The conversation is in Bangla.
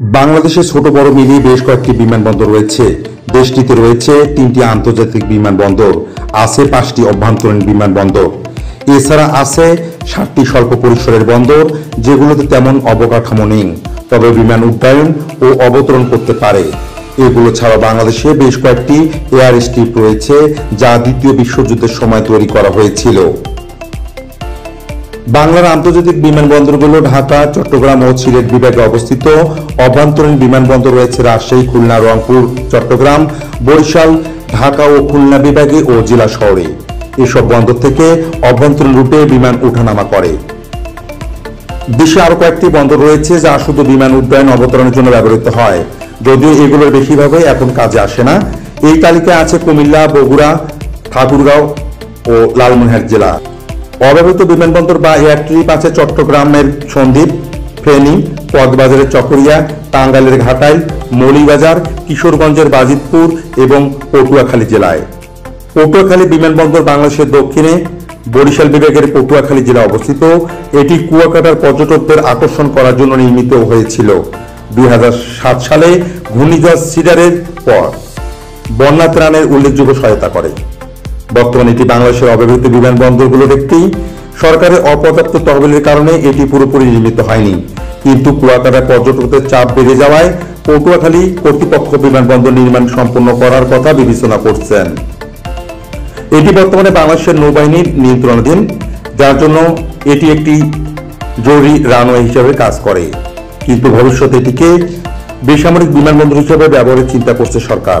বাংলাদেশে ছোট বড় মিলিয়ে বেশ কয়েকটি বিমানবন্দর রয়েছে। দেশটিতে রয়েছে তিনটি আন্তর্জাতিক বিমানবন্দর, আছে পাঁচটি অভ্যন্তরীণ বিমানবন্দর। এছাড়া আছে ষাটটি স্বল্প পরিসরের বন্দর, যেগুলোতে তেমন অবকাঠামো নেই, তবে বিমান উড্ডয়ন ও অবতরণ করতে পারে। এগুলো ছাড়া বাংলাদেশে বেশ কয়েকটি এয়ার স্ট্রিপ রয়েছে, যা দ্বিতীয় বিশ্বযুদ্ধের সময় তৈরি করা হয়েছিল। বাংলার আন্তর্জাতিক বিমানবন্দরগুলো ঢাকা, চট্টগ্রাম ও সিলেট বিভাগে অবস্থিত। অভ্যন্তরীণ বিমানবন্দর রয়েছে রাজশাহী, খুলনা, রংপুর, চট্টগ্রাম, বরিশাল, ঢাকা ও খুলনা বিভাগে ও জেলা শহরে। এসব বন্দর থেকে অভ্যন্তরীণ রুটে বিমান ওঠানামা করে। দেশে আরও কয়েকটি বন্দর রয়েছে যা শুধু বিমান উড্ডয়ন অবতরণের জন্য ব্যবহৃত হয়। যদিও এগুলোর বেশিরভাগই এখন কাজে আসে না। এই তালিকায় আছে কুমিল্লা, বগুড়া, ঠাকুরগাঁও ও লালমনিরহাট জেলা। অব্যবহৃত বিমানবন্দর বা এয়ারট্রিপ আছে চট্টগ্রামের সন্দ্বীপ, ফেনী কক্সবাজারের চকরিয়া, টাঙ্গাইলের ঘাটাইল মৌলিবাজার, কিশোরগঞ্জের বাজিতপুর এবং পটুয়াখালী জেলায়। পটুয়াখালী বিমানবন্দর বাংলাদেশের দক্ষিণে, বরিশাল বিভাগের পটুয়াখালী জেলা অবস্থিত। এটি কুয়াকাটার পর্যটকদের আকর্ষণ করার জন্য নির্মিত হয়েছিল। দুই হাজার সাত সালে ঘূর্ণিঝড় সিডারের পর বন্যা ত্রাণের উল্লেখযোগ্য সহায়তা করে। বর্তমানে এটি বাংলাদেশের অব্যবহৃত বিমানবন্দরগুলোর একটি সরকারের অপর্যাপ্ত তহবিলের কারণে এটি পুরোপুরি নির্মিত হয়নি। কিন্তু কুয়াকাটা পর্যটকদের চাপ বেড়ে যাওয়ায় পটুয়াখালী কর্তৃপক্ষ বিমানবন্দর নির্মাণ সম্পন্ন করার কথা বিবেচনা করছেন। এটি বর্তমানে বাংলাদেশের নৌবাহিনীর নিয়ন্ত্রণাধীন, যার জন্য এটি একটি জরুরি রানওয়ে হিসেবে কাজ করে। কিন্তু ভবিষ্যতে এটিকে বেসামরিক বিমানবন্দর হিসেবে ব্যবহারের চিন্তা করছে সরকার।